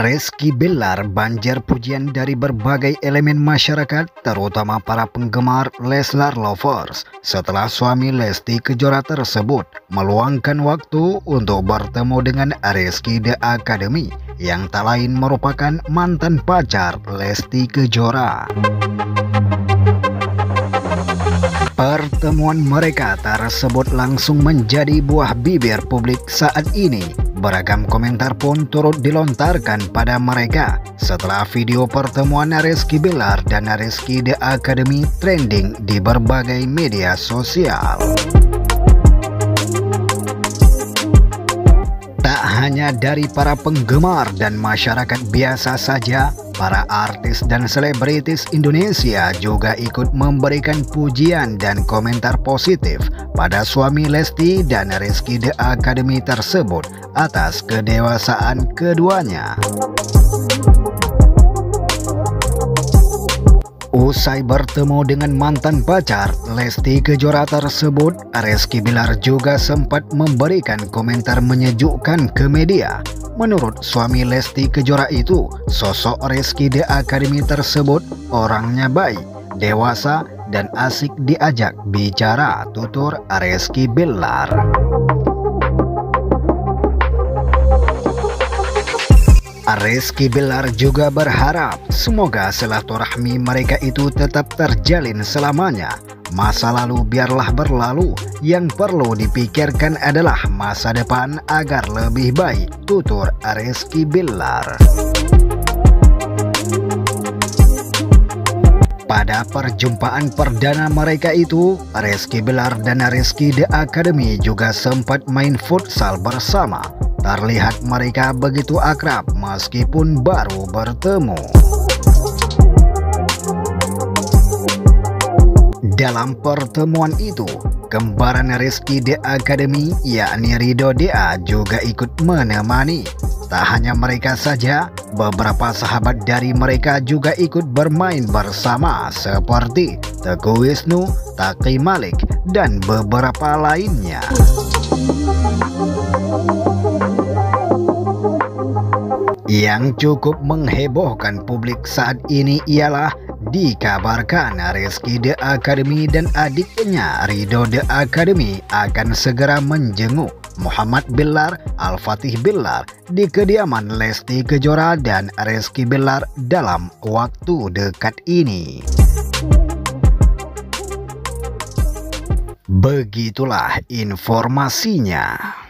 Reski Bilar banjir pujian dari berbagai elemen masyarakat, terutama para penggemar Leslar Lovers, setelah suami Lesti Kejora tersebut meluangkan waktu untuk bertemu dengan Reski The Academy, yang tak lain merupakan mantan pacar Lesti Kejora. Pertemuan mereka tersebut langsung menjadi buah bibir publik saat ini Beragam komentar pun turut dilontarkan pada mereka setelah video pertemuan Rizky Bilar dan Rizky The Academy trending di berbagai media sosial. Tak hanya dari para penggemar dan masyarakat biasa saja, para artis dan selebritis Indonesia juga ikut memberikan pujian dan komentar positif pada suami Lesti dan Rizky The Academy tersebut atas kedewasaan keduanya. Usai bertemu dengan mantan pacar Lesti Kejora tersebut, Rizky Bilar juga sempat memberikan komentar menyejukkan ke media Menurut suami Lesti Kejora itu, sosok Rizky The Academy tersebut orangnya baik, dewasa, dan asik diajak bicara, tutur Rizky Bilar. Rizky Bilar juga berharap semoga silaturahmi mereka itu tetap terjalin selamanya Masa lalu biarlah berlalu, yang perlu dipikirkan adalah masa depan agar lebih baik, tutur Rizky Billar. Pada perjumpaan perdana mereka itu, Rizky Bilar dan Rizky The Academy juga sempat main futsal bersama. Terlihat mereka begitu akrab meskipun baru bertemu. Dalam pertemuan itu, kembaran Rizky The Academy yakni Rido Dea juga ikut menemani. Tak hanya mereka saja, beberapa sahabat dari mereka juga ikut bermain bersama seperti Teguh Wisnu, Taki Malik, dan beberapa lainnya. Yang cukup menghebohkan publik saat ini ialah Dikabarkan Rizky The Academy dan adiknya Rido The Academy akan segera menjenguk Muhammad Billar Al-Fatih Billar di kediaman Lesti Kejora dan Rizky Billar dalam waktu dekat ini. Begitulah informasinya.